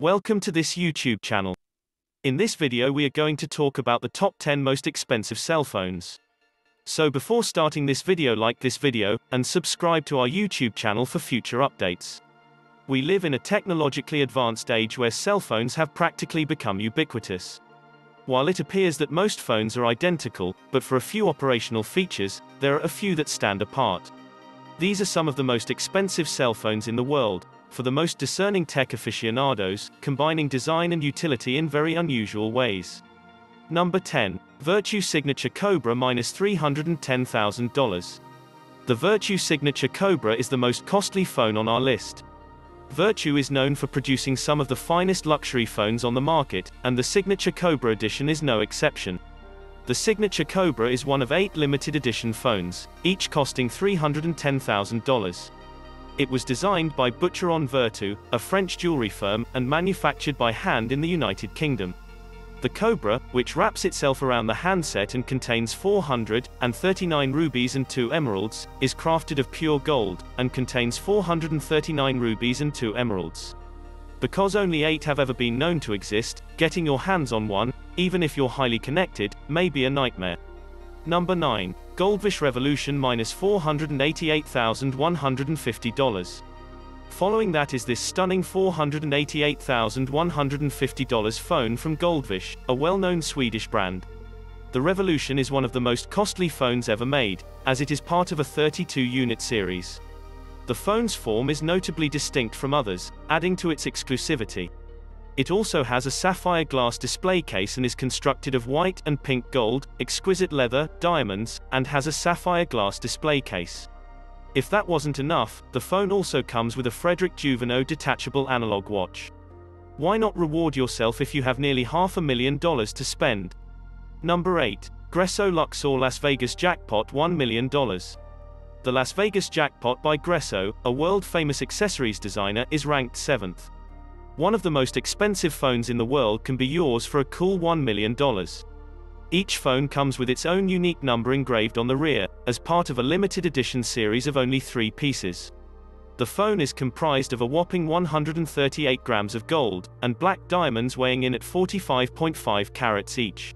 Welcome to this YouTube channel. In this video we are going to talk about the top 10 most expensive cell phones. So before starting this video like this video, and subscribe to our YouTube channel for future updates. We live in a technologically advanced age where cell phones have practically become ubiquitous. While it appears that most phones are identical, but for a few operational features, there are a few that stand apart. These are some of the most expensive cell phones in the world, for the most discerning tech aficionados, combining design and utility in very unusual ways. Number 10. Vertu Signature Cobra minus $310,000. The Vertu Signature Cobra is the most costly phone on our list. Vertu is known for producing some of the finest luxury phones on the market, and the Signature Cobra edition is no exception. The Signature Cobra is one of eight limited edition phones, each costing $310,000. It was designed by Boucheron Vertu, a French jewelry firm, and manufactured by hand in the United Kingdom. The Cobra, which wraps itself around the handset and contains 439 rubies and 2 emeralds, is crafted of pure gold, and contains 439 rubies and 2 emeralds. Because only 8 have ever been known to exist, getting your hands on one, even if you're highly connected, may be a nightmare. Number 9. Goldvish Revolution minus $488,150. Following that is this stunning $488,150 phone from Goldvish, a well-known Swedish brand. The Revolution is one of the most costly phones ever made, as it is part of a 32-unit series. The phone's form is notably distinct from others, adding to its exclusivity. It also has a sapphire glass display case and is constructed of white and pink gold, exquisite leather, diamonds, and has a sapphire glass display case. If that wasn't enough, the phone also comes with a Frédéric Jouvenot detachable analog watch. Why not reward yourself if you have nearly half a million dollars to spend? Number 8. Gresso Luxor Las Vegas Jackpot $1 million. The Las Vegas Jackpot by Gresso, a world-famous accessories designer, is ranked 7th. One of the most expensive phones in the world can be yours for a cool $1 million. Each phone comes with its own unique number engraved on the rear, as part of a limited edition series of only three pieces. The phone is comprised of a whopping 138 grams of gold, and black diamonds weighing in at 45.5 carats each.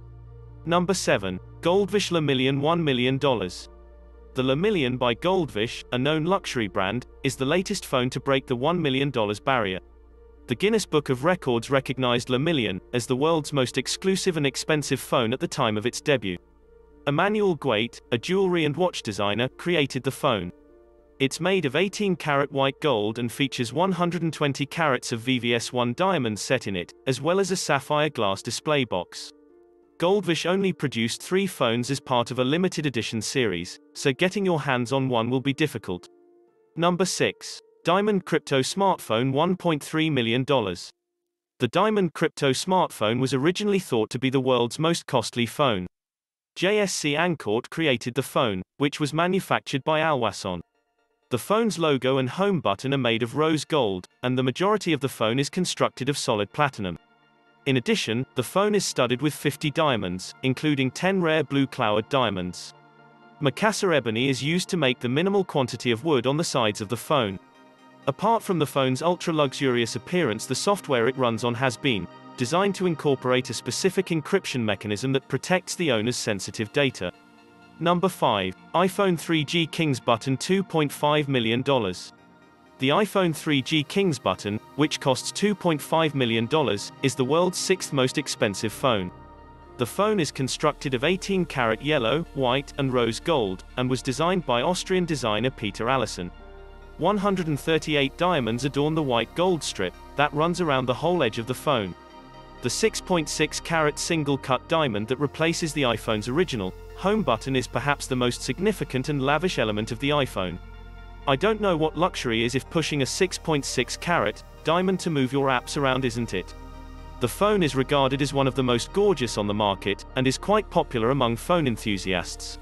Number 7. Goldvish Lemillion $1 million. The Le Million by Goldvish, a known luxury brand, is the latest phone to break the $1 million barrier. The Guinness Book of Records recognized Le Million as the world's most exclusive and expensive phone at the time of its debut. Emmanuel Gueit, a jewelry and watch designer, created the phone. It's made of 18 karat white gold and features 120 carats of VVS1 diamonds set in it, as well as a sapphire glass display box. Goldvish only produced three phones as part of a limited edition series, so getting your hands on one will be difficult. Number 6. Diamond Crypto Smartphone $1.3 million. The Diamond Crypto smartphone was originally thought to be the world's most costly phone. JSC Ancort created the phone, which was manufactured by Aloisson. The phone's logo and home button are made of rose gold, and the majority of the phone is constructed of solid platinum. In addition, the phone is studded with 50 diamonds, including 10 rare blue cloud diamonds. Macassar ebony is used to make the minimal quantity of wood on the sides of the phone. Apart from the phone's ultra-luxurious appearance the software it runs on has been designed to incorporate a specific encryption mechanism that protects the owner's sensitive data. Number 5. iPhone 3G Kings Button $2.5 million. The iPhone 3G Kings Button, which costs $2.5 million, is the world's sixth most expensive phone. The phone is constructed of 18 karat yellow, white, and rose gold, and was designed by Austrian designer Peter Aloisson. 138 diamonds adorn the white gold strip that runs around the whole edge of the phone. The 6.6 carat single cut diamond that replaces the iPhone's original home button is perhaps the most significant and lavish element of the iPhone. I don't know what luxury is if pushing a 6.6 carat diamond to move your apps around isn't it? The phone is regarded as one of the most gorgeous on the market, and is quite popular among phone enthusiasts.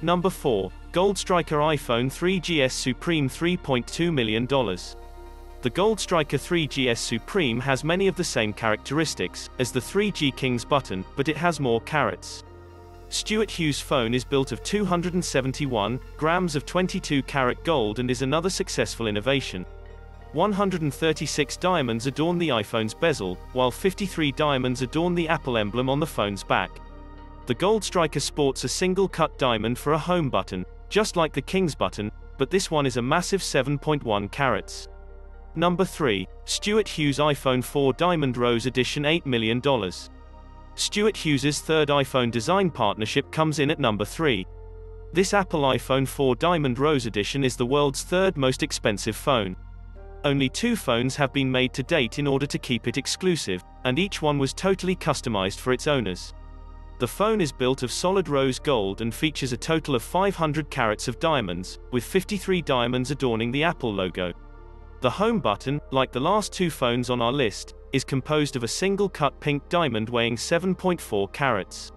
Number 4. Goldstriker iPhone 3GS Supreme $3.2 million. The Goldstriker 3GS Supreme has many of the same characteristics as the 3G Kings button, but it has more carats. Stuart Hughes' phone is built of 271 grams of 22 karat gold and is another successful innovation. 136 diamonds adorn the iPhone's bezel, while 53 diamonds adorn the Apple emblem on the phone's back. The Gold Striker sports a single-cut diamond for a home button, just like the King's button, but this one is a massive 7.1 carats. Number 3. Stuart Hughes iPhone 4 Diamond Rose Edition $8 million. Stuart Hughes's third iPhone design partnership comes in at number 3. This Apple iPhone 4 Diamond Rose Edition is the world's third most expensive phone. Only two phones have been made to date in order to keep it exclusive, and each one was totally customized for its owners. The phone is built of solid rose gold and features a total of 500 carats of diamonds, with 53 diamonds adorning the Apple logo. The home button, like the last two phones on our list, is composed of a single cut pink diamond weighing 7.4 carats.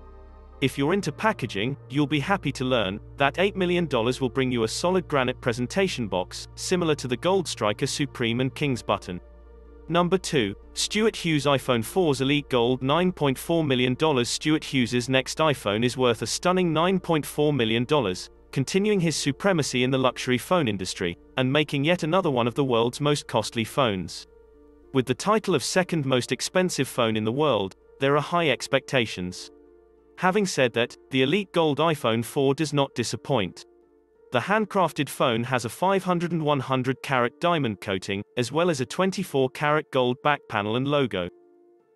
If you're into packaging, you'll be happy to learn that $8 million will bring you a solid granite presentation box, similar to the Gold Striker Supreme and King's button. Number 2. Stuart Hughes iPhone 4's Elite Gold $9.4 million Stuart Hughes's next iPhone is worth a stunning $9.4 million, continuing his supremacy in the luxury phone industry, and making yet another one of the world's most costly phones. With the title of second most expensive phone in the world, there are high expectations. Having said that, the Elite Gold iPhone 4 does not disappoint. The handcrafted phone has a 500 and 100 carat diamond coating, as well as a 24 carat gold back panel and logo.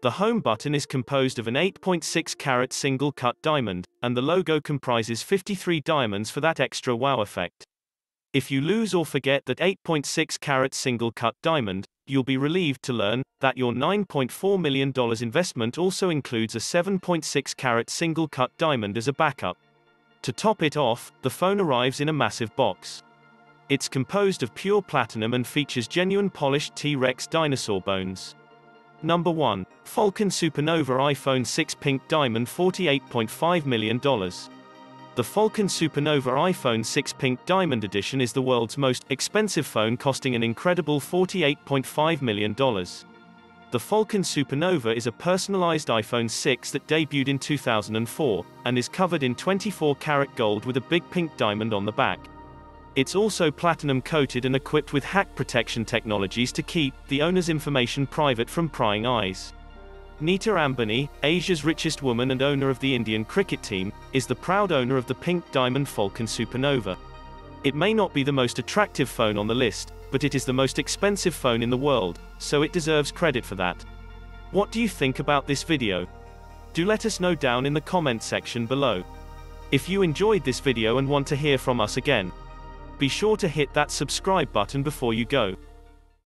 The home button is composed of an 8.6 carat single cut diamond, and the logo comprises 53 diamonds for that extra wow effect. If you lose or forget that 8.6 carat single cut diamond, you'll be relieved to learn that your $9.4 million investment also includes a 7.6 carat single cut diamond as a backup. To top it off, the phone arrives in a massive box. It's composed of pure platinum and features genuine polished T-Rex dinosaur bones. Number 1. Falcon Supernova iPhone 6 Pink Diamond $48.5 million. The Falcon Supernova iPhone 6 Pink Diamond Edition is the world's most expensive phone costing an incredible $48.5 million. The Falcon Supernova is a personalized iPhone 6 that debuted in 2004, and is covered in 24 karat gold with a big pink diamond on the back. It's also platinum coated and equipped with hack protection technologies to keep the owner's information private from prying eyes. Nita Ambani, Asia's richest woman and owner of the Indian cricket team, is the proud owner of the pink diamond Falcon Supernova. It may not be the most attractive phone on the list, but it is the most expensive phone in the world, so it deserves credit for that. What do you think about this video? Do let us know down in the comment section below. If you enjoyed this video and want to hear from us again, be sure to hit that subscribe button before you go.